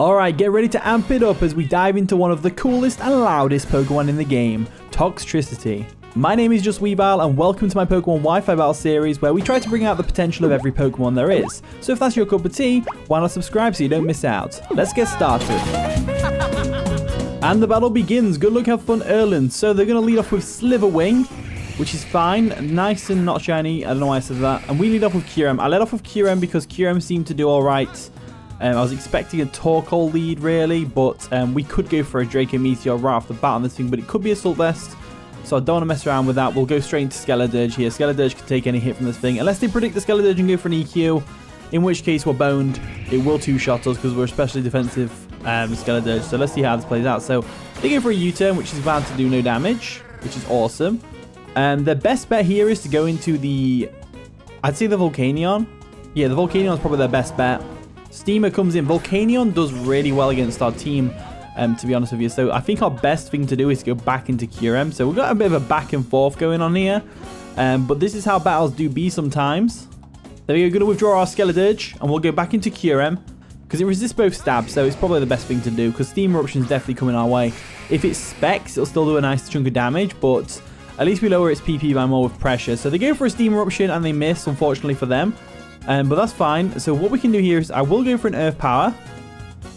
Alright, get ready to amp it up as we dive into one of the coolest and loudest Pokemon in the game, Toxtricity. My name is Just Weavile and welcome to my Pokemon Wi-Fi Battle series where we try to bring out the potential of every Pokemon there is. So if that's your cup of tea, why not subscribe so you don't miss out. Let's get started. And the battle begins. Good luck, have fun, Erland. So they're going to lead off with Slitherwing, which is fine. Nice and not shiny. I don't know why I said that. And we lead off with Kyurem. I led off with Kyurem because Kyurem seemed to do all right um, I was expecting a Torkoal lead, really, but um, we could go for a Draco Meteor right off the bat on this thing, but it could be a Assault Vest, so I don't want to mess around with that. We'll go straight into Skeledirge here. Skeledirge can take any hit from this thing, unless they predict the Skeledirge and go for an EQ, in which case we're boned. It will two-shot us because we're especially defensive um, Skeledirge, so let's see how this plays out. So they go for a U-turn, which is bound to do no damage, which is awesome. And um, the best bet here is to go into the... I'd say the Volcanion. Yeah, the Volcanion is probably their best bet. Steamer comes in. Volcanion does really well against our team, um, to be honest with you. So I think our best thing to do is go back into Kyurem. So we've got a bit of a back and forth going on here. Um, but this is how battles do be sometimes. There we go. Going to withdraw our Skeledirge, and we'll go back into Kyurem. Because it resists both stabs, so it's probably the best thing to do. Because Steam Eruption is definitely coming our way. If it specs, it'll still do a nice chunk of damage, but at least we lower its PP by more with pressure. So they go for a Steam Eruption, and they miss, unfortunately for them. Um, but that's fine. So what we can do here is I will go for an Earth Power.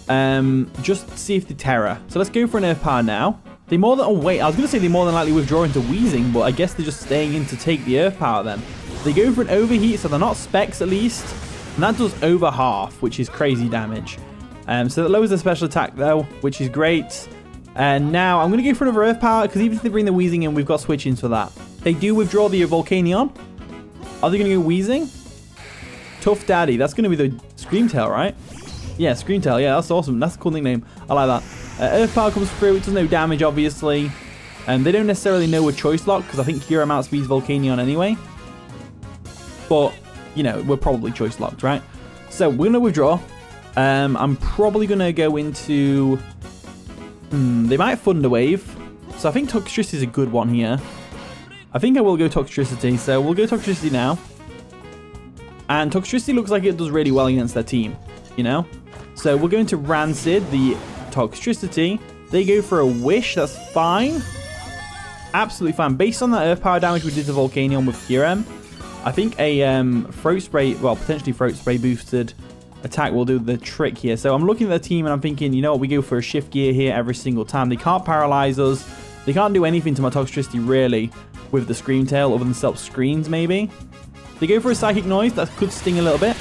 Um, just see if the Terror. So let's go for an Earth Power now. They more than... Oh, wait. I was going to say they more than likely withdraw into Weezing, but I guess they're just staying in to take the Earth Power then. They go for an Overheat, so they're not Specs at least. And that does over half, which is crazy damage. Um, so that lowers their special attack, though, which is great. And now I'm going to go for another Earth Power, because even if they bring the Weezing in, we've got switch-ins for that. They do withdraw the Volcanion. Are they going to go Weezing? Tough Daddy. That's going to be the Screamtail, right? Yeah, Screamtail. Yeah, that's awesome. That's a cool nickname. I like that. Uh, Earth Power comes through. It does no damage, obviously. And um, they don't necessarily know we're Choice Lock because I think Kyurem outspeeds Volcanion anyway. But, you know, we're probably Choice Locked, right? So, we're going to withdraw. Um, I'm probably going to go into... Hmm, they might Thunder Wave. So, I think Toxtricity is a good one here. I think I will go Toxtricity. So, we'll go Toxtricity now. And Toxtricity looks like it does really well against their team, you know? So we're going to Rancid, the Toxtricity. They go for a Wish, that's fine. Absolutely fine. Based on that Earth Power damage we did to Volcanion with Kyurem, I think a um, Throat Spray, well, potentially Throat Spray boosted attack will do the trick here. So I'm looking at the team and I'm thinking, you know what, we go for a Shift Gear here every single time. They can't paralyze us. They can't do anything to my Toxtricity, really, with the Scream Tail, other than self screens, maybe. They go for a Psychic Noise. That could sting a little bit.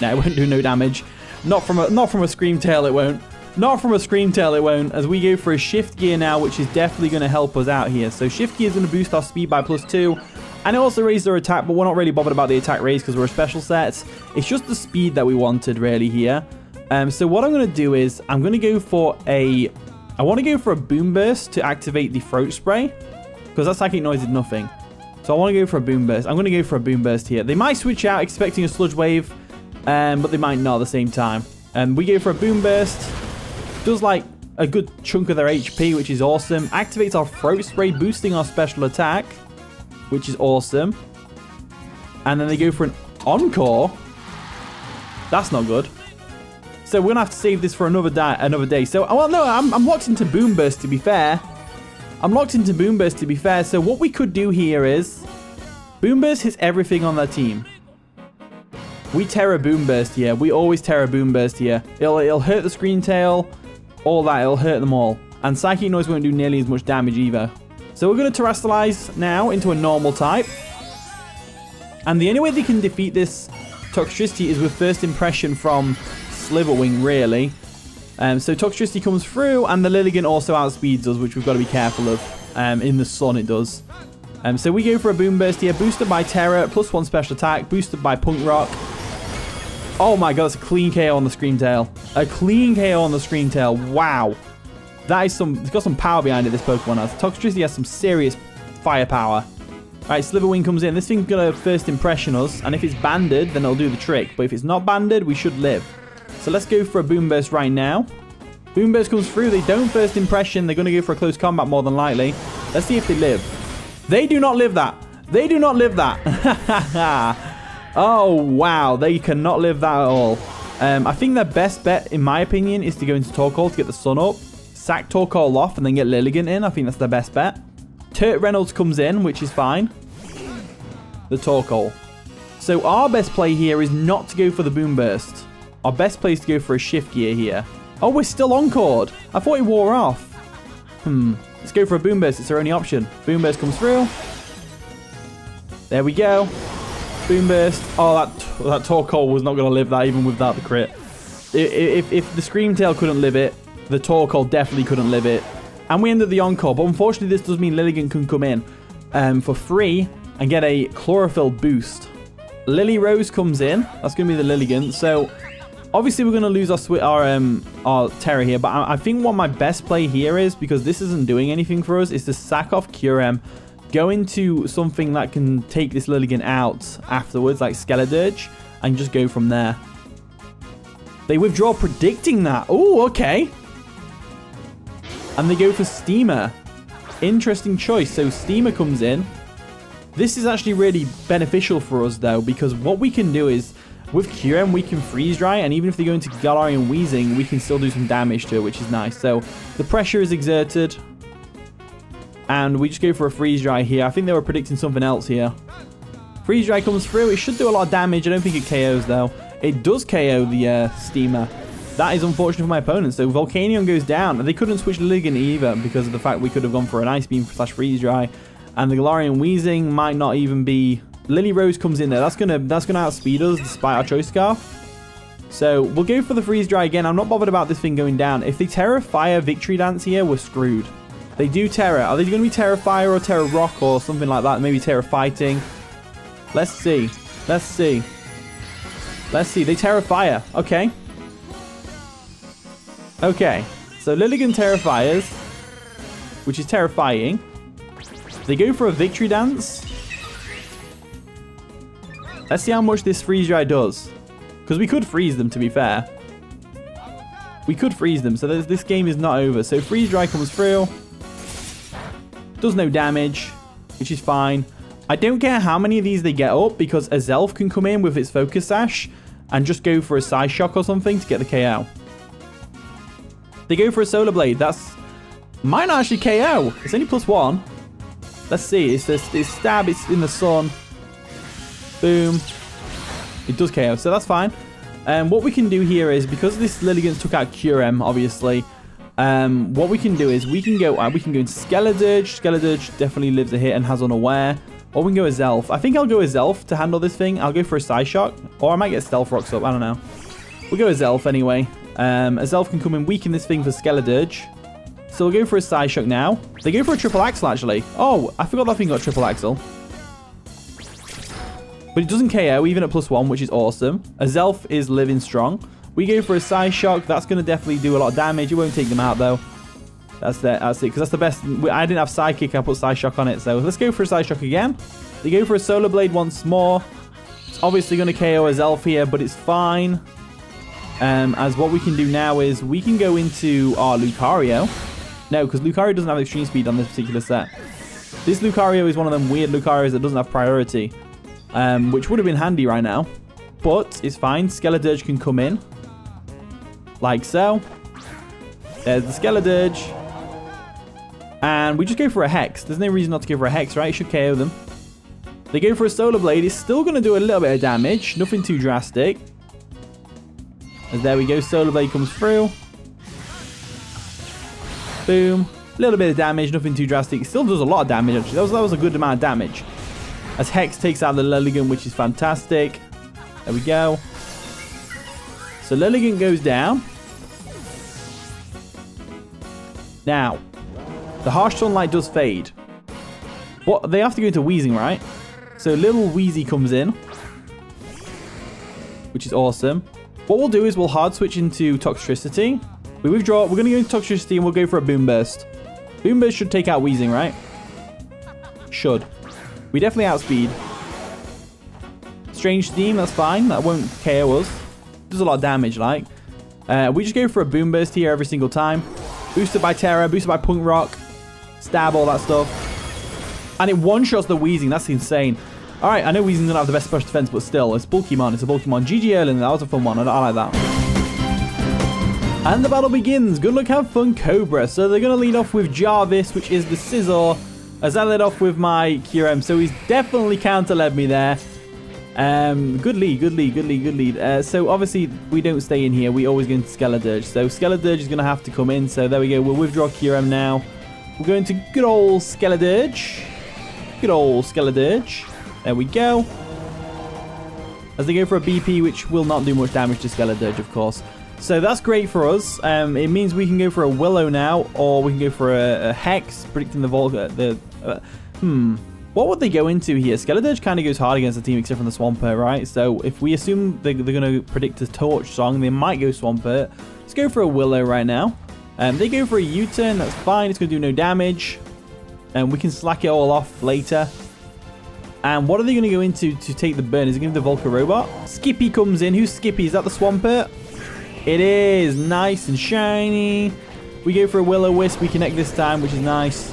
No, it won't do no damage. Not from a, not from a Screamtail, it won't. Not from a Screamtail, it won't. As we go for a Shift Gear now, which is definitely going to help us out here. So Shift Gear is going to boost our speed by plus two. And it also raised our attack, but we're not really bothered about the attack raise because we're a special set. It's just the speed that we wanted, really, here. Um, so what I'm going to do is I'm going to go for a... I want to go for a Boom Burst to activate the Throat Spray. Because that Psychic Noise did nothing. So I want to go for a Boom Burst. I'm going to go for a Boom Burst here. They might switch out expecting a Sludge Wave, um, but they might not at the same time. And um, we go for a Boom Burst. Does like a good chunk of their HP, which is awesome. Activates our Throat Spray, boosting our special attack, which is awesome. And then they go for an Encore. That's not good. So we're going to have to save this for another, another day. So, well, no, I'm, I'm locked into Boom Burst, to be fair. I'm locked into Boomburst to be fair, so what we could do here is... Boomburst hits everything on their team. We Tera Boomburst here. We always Tera Boomburst here. It'll, it'll hurt the Scream Tail, all that. It'll hurt them all. And Psychic Noise won't do nearly as much damage either. So we're going to Terastallize now into a normal type. And the only way they can defeat this Toxtricity is with First Impression from Slitherwing, really. Um, so Toxtricity comes through, and the Lilligant also outspeeds us, which we've got to be careful of. Um, in the sun, it does. Um, so we go for a Boom Burst here, boosted by Tera, plus one special attack, boosted by Punk Rock. Oh my god, it's a clean KO on the Screamtail. A clean KO on the Screamtail. Wow. That is some... It's got some power behind it, this Pokemon has. Toxtricity has some serious firepower. Alright, Slitherwing comes in. This thing's going to first impression us, and if it's banded, then it'll do the trick. But if it's not banded, we should live. So let's go for a Boom Burst right now. Boom Burst comes through. They don't first impression. They're going to go for a close combat more than likely. Let's see if they live. They do not live that. They do not live that. oh, wow. They cannot live that at all. Um, I think their best bet, in my opinion, is to go into Torkoal to get the sun up. Sack Torkoal off and then get Lilligant in. I think that's their best bet. Turt Reynolds comes in, which is fine. The Torkoal. So our best play here is not to go for the Boom Burst. Our best place to go for a Shift Gear here. Oh, we're still on Cord. I thought he wore off. Hmm. Let's go for a Boom Burst. It's our only option. Boom Burst comes through. There we go. Boom Burst. Oh, that that Torkoal was not going to live that even without the crit. If, if, if the Screamtail couldn't live it, the Torkoal definitely couldn't live it. And we ended the Encore, but unfortunately this does mean Lilligant can come in um, for free and get a Chlorophyll boost. Lily Rose comes in. That's going to be the Lilligant. So obviously we're going to lose our our um our Tera here, but I, I, think what my best play here is because this isn't doing anything for us is to sack off Kyurem, go into something that can take this Lilligant out afterwards, like Skeledirge, and just go from there. They withdraw predicting that. Oh, okay. And they go for Steamer. Interesting choice. So Steamer comes in. This is actually really beneficial for us, though, because what we can do is, with Kyurem, we can freeze dry, and even if they go into Galarian Weezing, we can still do some damage to it, which is nice. So the pressure is exerted. And we just go for a freeze dry here. I think they were predicting something else here. Freeze dry comes through. It should do a lot of damage. I don't think it KOs though. It does KO the uh, steamer. That is unfortunate for my opponent. So Volcanion goes down. They couldn't switch Ligan either because of the fact we could have gone for an Ice Beam slash Freeze Dry. And the Galarian Weezing might not even be... Lily Rose comes in there. That's gonna that's gonna outspeed us despite our Choice Scarf. So we'll go for the Freeze Dry again. I'm not bothered about this thing going down. If they Tera Fire Victory Dance here, we're screwed. They do Tera. Are they going to be Tera Fire or Tera Rock or something like that? Maybe Tera Fighting. Let's see. Let's see. Let's see. They Tera Fire. Okay. Okay. So Lilligant Tera Fires, which is terrifying. They go for a Victory Dance. Let's see how much this Freeze Dry does. Because we could freeze them, to be fair. We could freeze them, so this game is not over. So Freeze Dry comes through. Does no damage, which is fine. I don't care how many of these they get up because Azelf can come in with its Focus Sash and just go for a Psyshock or something to get the KO. They go for a Solar Blade. That's not actually KO. It's only plus one. Let's see. It's this it's stab. It's in the sun. Boom. It does KO, so that's fine. And um, what we can do here is because this Lilligant took out Kyurem, obviously, um, what we can do is we can go uh, we can go into Skeledirge. Skeledirge definitely lives a hit and has unaware. Or we can go Azelf. I think I'll go Azelf to handle this thing. I'll go for a Psyshock. Or I might get Stealth Rocks up. I don't know. We'll go Azelf anyway. Um, Azelf can come and weaken this thing for Skeledirge. So we'll go for a Psyshock now. They go for a Triple Axel actually. Oh, I forgot that thing got Triple Axel. But it doesn't KO even at plus one, which is awesome. Azelf is living strong. We go for a Psyshock. That's going to definitely do a lot of damage. It won't take them out, though. That's, the, that's it, because that's the best. I didn't have Psychic. I put Psyshock on it, so let's go for a Psyshock again. They go for a Solar Blade once more. It's obviously going to KO Azelf here, but it's fine. Um, as what we can do now is we can go into our Lucario. No, because Lucario doesn't have extreme speed on this particular set. This Lucario is one of them weird Lucarios that doesn't have priority, um, which would have been handy right now. But it's fine. Skeledirge can come in. Like so. There's the Skeledirge. And we just go for a Hex. There's no reason not to go for a Hex, right? It should KO them. They go for a Solar Blade. It's still going to do a little bit of damage. Nothing too drastic. And there we go. Solar Blade comes through. Boom. A little bit of damage. Nothing too drastic. It still does a lot of damage, actually. That was, that was a good amount of damage. As Hex takes out the Lilligant, which is fantastic. There we go. So Lilligant goes down. Now, the harsh sunlight does fade. What they have to go into Weezing, right? So little Wheezy comes in, which is awesome. What we'll do is we'll hard switch into Toxtricity. We withdraw. We're going to go into Toxtricity and we'll go for a Boom Burst. Boom Burst should take out Weezing, right? Should. We definitely outspeed. Strange Steam, that's fine. That won't KO us. Does a lot of damage, like. Uh, we just go for a Boom Burst here every single time. Boosted by Tera, boosted by Punk Rock, Stab, all that stuff. And it one-shots the Weezing. That's insane. Alright, I know Weezing's gonna have the best special defense, but still, it's Bulkymon, it's a Bulkymon. GG Erlen, that was a fun one, I, I like that. And the battle begins. Good luck, have fun, Cobra. So they're gonna lead off with Jarvis, which is the Scizor, as I led off with my Kyurem. So he's definitely counter-led me there. Um, good lead, good lead, good lead, good lead. Uh, so obviously we don't stay in here. We always go into Skeledirge. So Skeledirge is going to have to come in. So there we go. We'll withdraw Kyurem now. We're going to good old Skeledirge. Good old Skeledirge. There we go. As they go for a BP, which will not do much damage to Skeledirge, of course. So that's great for us. Um, it means we can go for a Willow now, or we can go for a, a Hex, predicting the Volga. The uh, hmm. What would they go into here? Skeledirge kind of goes hard against the team except from the Swampert, right? So if we assume they, are going to predict a Torch Song, they might go Swampert. Let's go for a Willow right now. Um, they go for a U-turn, that's fine. It's going to do no damage. And we can slack it all off later. And what are they going to go into to take the burn? Is it going to be the Volca Robot? Skippy comes in. Who's Skippy? Is that the Swampert? It is. Nice and shiny. We go for a Will-O-Wisp. We connect this time, which is nice.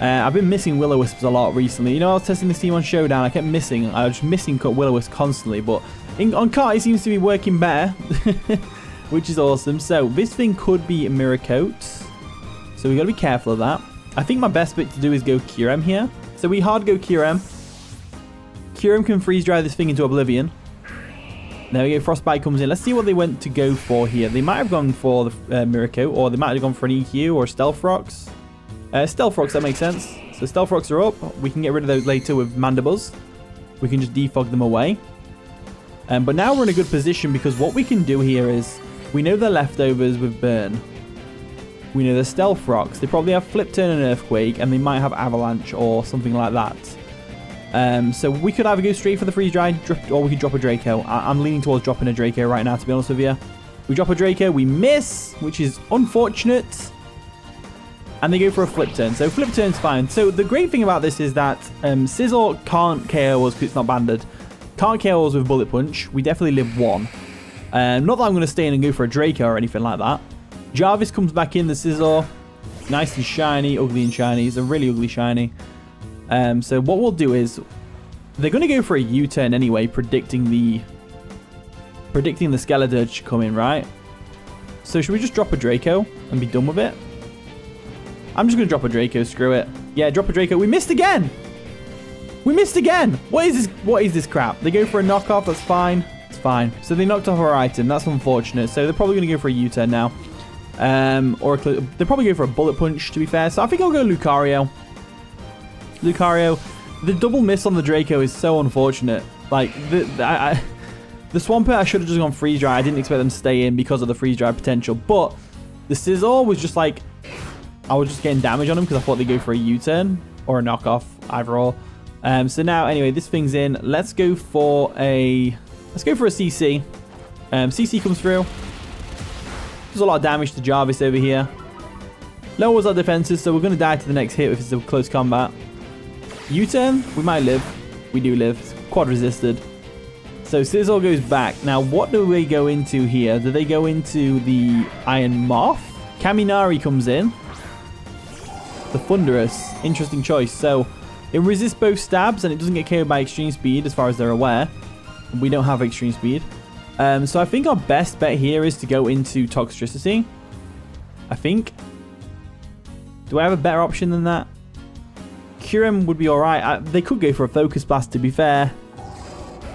Uh, I've been missing Will-O-Wisps a lot recently. You know, I was testing this team on Showdown. I kept missing. I was just missing Will-O-Wisp constantly. But in, on Cart, it seems to be working better. which is awesome. So this thing could be Coat. So we've got to be careful of that. I think my best bit to do is go Kyurem here. So we hard go Kyurem. Kyurem can freeze dry this thing into Oblivion. There we go, Frostbite comes in. Let's see what they went to go for here. They might have gone for the uh, Coat, or they might have gone for an EQ or Stealth Rocks. Uh, Stealth Rocks, that makes sense. So Stealth Rocks are up. We can get rid of those later with Mandibles. We can just defog them away. Um, but now we're in a good position because what we can do here is we know they're leftovers with Burn. We know they're Stealth Rocks. They probably have Flip Turn and Earthquake, and they might have Avalanche or something like that. Um, so we could either go straight for the Freeze Dry, or we could drop a Draco. I am leaning towards dropping a Draco right now, to be honest with you. We drop a Draco, we miss, which is unfortunate and they go for a flip turn. So flip turn's fine. So the great thing about this is that um, can't KO us because it's not banded. Can't KO us with Bullet Punch. We definitely live one. Um, not that I'm going to stay in and go for a Draco or anything like that. Jarvis comes back in, the Scizor. Nice and shiny, ugly and shiny. It's a really ugly shiny. Um, so what we'll do is, they're going to go for a U-turn anyway, predicting the predicting the Skeledirge to come in, right? So should we just drop a Draco and be done with it? I'm just going to drop a Draco. Screw it. Yeah, drop a Draco. We missed again. We missed again. What is this? What is this crap? They go for a knockoff. That's fine. It's fine. So they knocked off our item. That's unfortunate. So they're probably going to go for a U-turn now. Um, or they're probably going for a bullet punch, to be fair. So I think I'll go Lucario. Lucario. The double miss on the Draco is so unfortunate. Like, the, the I, I, the Swampert, I should have just gone freeze dry. I didn't expect them to stay in because of the freeze dry potential. But the Scizor was just like I was just getting damage on him because I thought they'd go for a U-turn or a knockoff, either or. Um, so now, anyway, this thing's in. Let's go for a... Let's go for a CC. Um, CC comes through. Does a lot of damage to Jarvis over here. Lowers our defenses, so we're going to die to the next hit if it's a close combat. U-turn, we might live. We do live. It's quad resisted. So Scizor goes back. Now, what do they go into here? Do they go into the Iron Moth? Kaminari comes in. The Thundurus. Interesting choice. So, it resists both stabs and it doesn't get KO'd by extreme speed as far as they're aware. We don't have extreme speed. Um, so I think our best bet here is to go into Toxtricity. I think. Do I have a better option than that? Kyurem would be alright. They could go for a Focus Blast to be fair.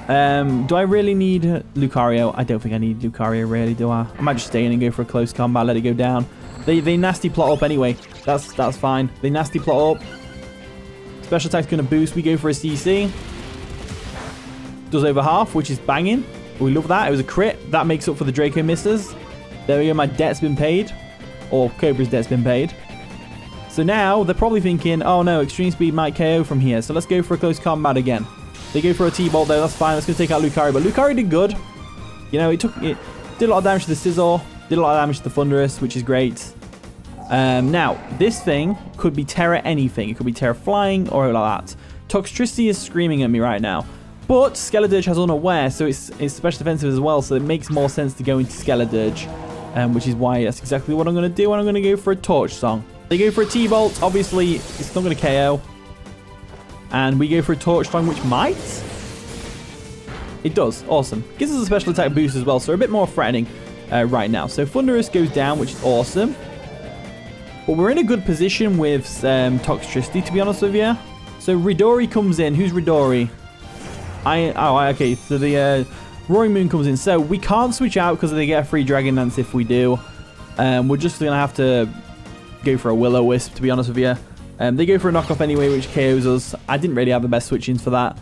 Um, do I really need Lucario? I don't think I need Lucario really, do I? I might just stay in and go for a close combat, let it go down. They, they nasty plot up anyway. That's that's fine. They nasty plot up. Special attack's going to boost. We go for a CC. Does over half, which is banging. We love that. It was a crit. That makes up for the Draco misses. There we go. My debt's been paid. Or Cobra's debt's been paid. So now they're probably thinking, oh no, extreme speed might KO from here. So let's go for a close combat again. They go for a T-Bolt though. That's fine. Let's go take out Lucario. But Lucario did good. You know, it took it did a lot of damage to the Scizor. Did a lot of damage to the Thundurus, which is great. Um, now, this thing could be Tera anything. It could be Tera flying or like that. Toxtricity is screaming at me right now. But Skeledirge has Unaware, so it's, it's special defensive as well, so it makes more sense to go into Skeledirge. Um, which is why that's exactly what I'm going to do, and I'm going to go for a Torch Song. They go for a T-Bolt. Obviously, it's not going to KO. And we go for a Torch Song, which might? It does. Awesome. Gives us a special attack boost as well, so a bit more threatening uh, right now. So Thundurus goes down, which is awesome. But we're in a good position with um, Toxtricity, to be honest with you. So Ridori comes in. Who's Ridori? I Oh, okay. So the uh, Roaring Moon comes in. So we can't switch out because they get a free Dragon Dance if we do. Um, we're just going to have to go for a Will-O-Wisp, to be honest with you. Um, they go for a knockoff anyway, which KOs us. I didn't really have the best switchings for that,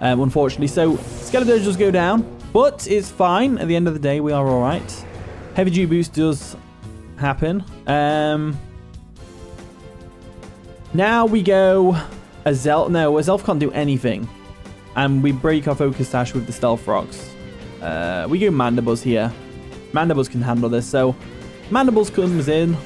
um, unfortunately. So Skeleton does go down, but it's fine. At the end of the day, we are all right. Heavy G boost does happen. Um, now we go Azelf. No, Azelf can't do anything. And we break our Focus Sash with the Stealth Rocks. Uh, we go Mandibles here. Mandibles can handle this. So Mandibles comes in.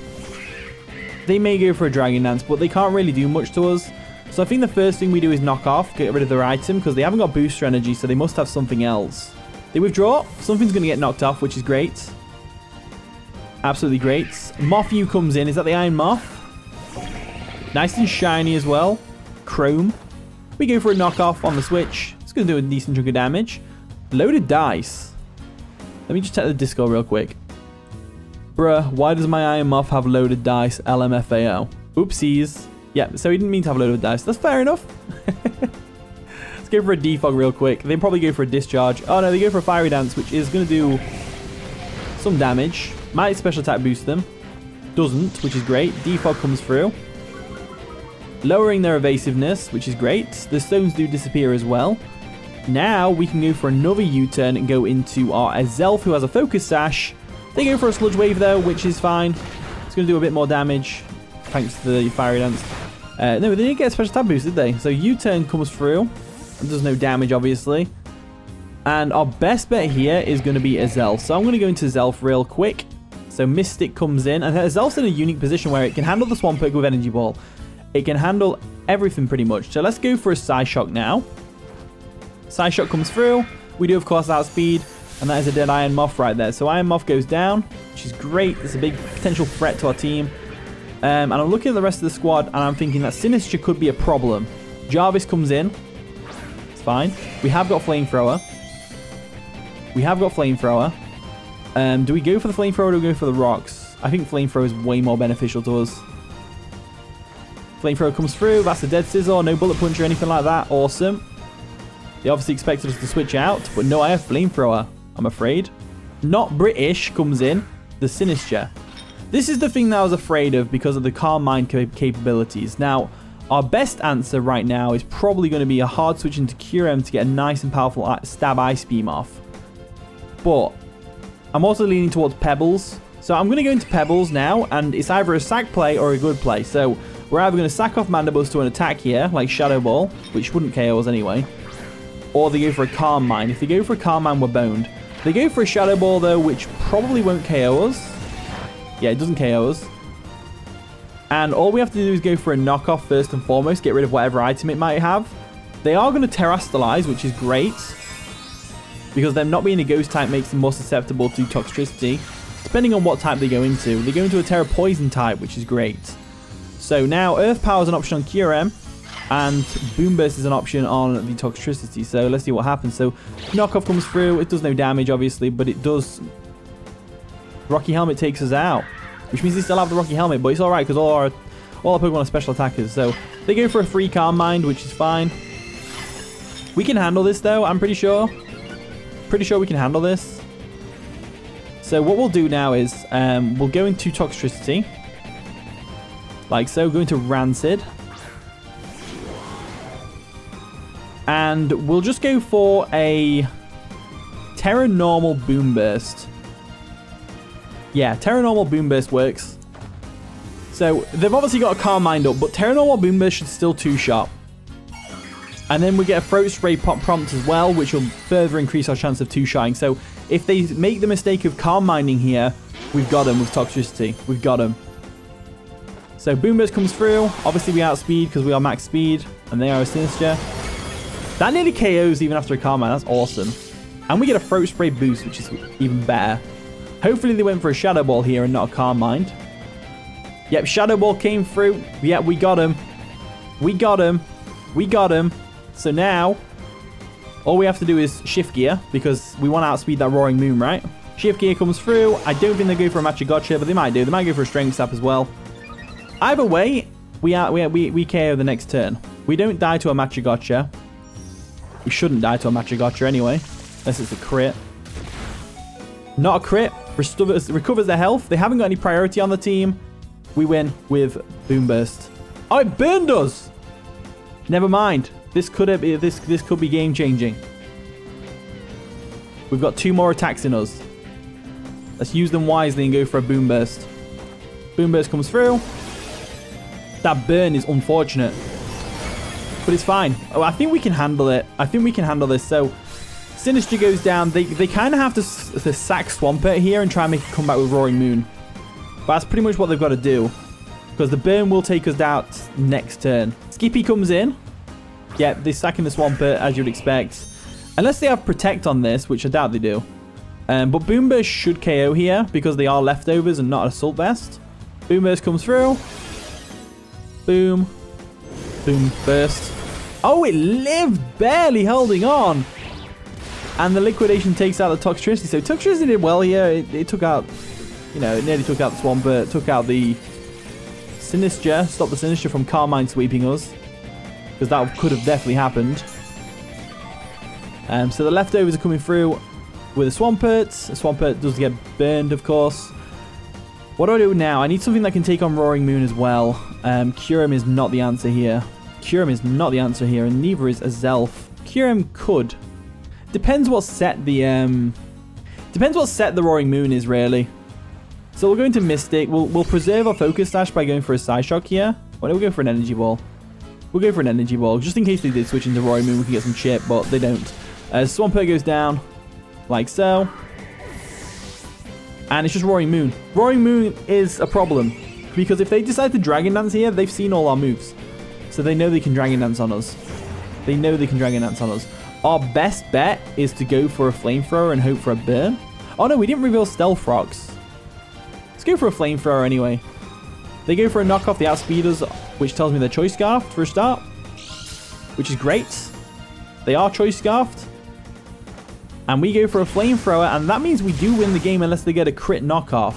They may go for a Dragon Dance, but they can't really do much to us. So I think the first thing we do is knock off, get rid of their item, because they haven't got booster energy, so they must have something else. They withdraw. Something's going to get knocked off, which is great. Absolutely great. Mothyu comes in. Is that the Iron Moth? Nice and shiny as well. Chrome. We go for a knockoff on the switch. It's going to do a decent chunk of damage. Loaded dice. Let me just check the disco real quick. Bruh, why does my Iron Moth have loaded dice LMFAO? Oopsies. Yeah, so he didn't mean to have loaded dice. That's fair enough. Let's go for a defog real quick. They probably go for a discharge. Oh no, they go for a fiery dance, which is going to do some damage. Might special attack boost them. Doesn't, which is great. Defog comes through. Lowering their evasiveness, which is great. The stones do disappear as well. Now we can go for another U-turn and go into our Azelf, who has a focus sash. They go for a Sludge Wave, though, which is fine. It's going to do a bit more damage, thanks to the Fiery Dance. Uh, no, they didn't get a special attack boost, did they? So U-turn comes through. And does no damage, obviously. And our best bet here is going to be Azelf. So I'm going to go into Zelf real quick. So Mystic comes in. And Azelf's in a unique position where it can handle the Swampert with Energy Ball. It can handle everything pretty much. So let's go for a Psyshock now. Psyshock comes through. We do, of course, outspeed. And that is a dead Iron Moth right there. So Iron Moth goes down, which is great. It's a big potential threat to our team. Um, and I'm looking at the rest of the squad, and I'm thinking that Sinistcha could be a problem. Jarvis comes in. It's fine. We have got Flamethrower. We have got Flamethrower. Um, do we go for the Flamethrower or do we go for the Rocks? I think Flamethrower is way more beneficial to us. Flamethrower comes through. That's a Dead Scizor. No Bullet Punch or anything like that. Awesome. They obviously expected us to switch out, but no, I have Flamethrower. I'm afraid. Not British comes in, the Sinistcha. This is the thing that I was afraid of because of the Calm Mind cap capabilities. Now, our best answer right now is probably going to be a hard switch into Kyurem to get a nice and powerful stab Ice Beam off. But I'm also leaning towards Pebbles. So I'm going to go into Pebbles now, and it's either a sack play or a good play. So we're either going to sack off Mandibles to an attack here, like Shadow Ball, which wouldn't KO us anyway, or they go for a Calm Mind. If they go for a Calm Mind, we're boned. They go for a Shadow Ball, though, which probably won't KO us. Yeah, it doesn't KO us. And all we have to do is go for a knockoff first and foremost, get rid of whatever item it might have. They are going to Terastallize, which is great. Because them not being a ghost type makes them more susceptible to Toxtricity. Depending on what type they go into. They go into a Tera Poison type, which is great. So now Earth Power is an option on Kyurem. And Boom Burst is an option on the Toxtricity. So let's see what happens. So Knockoff comes through. It does no damage, obviously, but it does... Rocky Helmet takes us out. Which means they still have the Rocky Helmet, but it's alright because all our, all our Pokemon are special attackers. So they go for a free Calm Mind, which is fine. We can handle this, though, I'm pretty sure. Pretty sure we can handle this. So what we'll do now is um, we'll go into Toxtricity. Like so, Going to Rancid. And we'll just go for a Tera Normal Boom Burst. Yeah, Tera Normal Boom Burst works. So, they've obviously got a Calm Mind up, but Tera Normal Boom Burst should still two-shot. And then we get a Throat Spray pop prompt as well, which will further increase our chance of two-shotting. So, if they make the mistake of Calm Minding here, we've got them with Toxtricity. We've got them. So, Boom Burst comes through. Obviously, we outspeed because we are max speed, and they are a Sinistcha. That nearly KOs even after a Calm Mind. That's awesome. And we get a Throat Spray boost, which is even better. Hopefully they went for a Shadow Ball here and not a Calm Mind. Yep, Shadow Ball came through. Yep, we got him. We got him. We got him. So now, all we have to do is shift gear because we want to outspeed that Roaring Moon, right? Shift gear comes through. I don't think they go for a Matcha Gotcha, but they might do. They might go for a Strength Sap as well. Either way, we are we, we, we KO the next turn. We don't die to a Matcha Gotcha. We shouldn't die to a Matcha Gotcha anyway, unless it's a crit. Not a crit. Recovers, recovers their health. They haven't got any priority on the team. We win with Boom Burst. Oh, it burned us! Never mind. This could have this this could be game changing. We've got two more attacks in us. Let's use them wisely and go for a boom burst. Boom burst comes through. That burn is unfortunate. But it's fine. Oh, I think we can handle it. I think we can handle this. So, Sinistcha goes down. They, they kind of have to, to sack Swampert here and try and make it come back with Roaring Moon. But that's pretty much what they've got to do. Because the burn will take us out next turn. Skippy comes in. Yeah, they're sacking the Swampert, as you'd expect. Unless they have Protect on this, which I doubt they do. Um, but Boomburst should KO here because they are leftovers and not Assault Vest. Boomburst comes through. Boom. Boom burst. Oh, it lived, barely holding on. And the liquidation takes out the Toxtricity. So Toxtricity did well here. It, it, took out, you know, it nearly took out the Swampert, took out the Sinistcha. stopped the Sinistcha from Calm Mind sweeping us. Because that could have definitely happened. Um, so the leftovers are coming through with a Swampert. A Swampert does get burned, of course. What do I do now? I need something that can take on Roaring Moon as well. Um, Kyurem is not the answer here. Kyurem is not the answer here, and neither is Azelf. Kyurem could. Depends what set the um, depends what set the Roaring Moon is really. So we'll go into Mystic. We'll we'll preserve our Focus Sash by going for a Psyshock here. Why don't we go for an Energy Ball? We'll go for an Energy Ball just in case they did switch into Roaring Moon. We can get some chip, but they don't. Uh, Swampert goes down like so. And it's just Roaring Moon. Roaring Moon is a problem. Because if they decide to Dragon Dance here, they've seen all our moves. So they know they can Dragon Dance on us. They know they can Dragon Dance on us. Our best bet is to go for a Flamethrower and hope for a burn. Oh no, we didn't reveal Stealth Rocks. Let's go for a Flamethrower anyway. They go for a knockoff the Outspeeders, which tells me they're Choice Scarfed for a start. Which is great. They are Choice Scarfed. And we go for a flamethrower, and that means we do win the game unless they get a crit knockoff.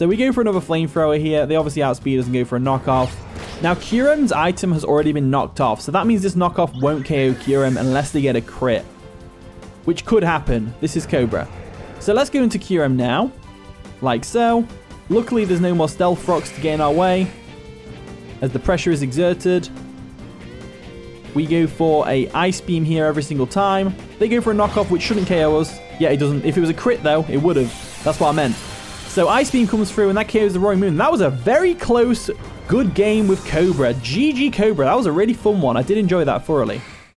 So we go for another flamethrower here. They obviously outspeed us and go for a knockoff. Now, Kyurem's item has already been knocked off, so that means this knockoff won't KO Kyurem unless they get a crit. Which could happen. This is Cobra. So let's go into Kyurem now. Like so. Luckily, there's no more Stealth Rocks to get in our way. As the pressure is exerted. We go for a Ice Beam here every single time. They go for a knockoff, which shouldn't KO us. Yeah, it doesn't. If it was a crit, though, it would have. That's what I meant. So Ice Beam comes through, and that KOs the Roaring Moon. That was a very close, good game with Cobra. GG Cobra. That was a really fun one. I did enjoy that thoroughly.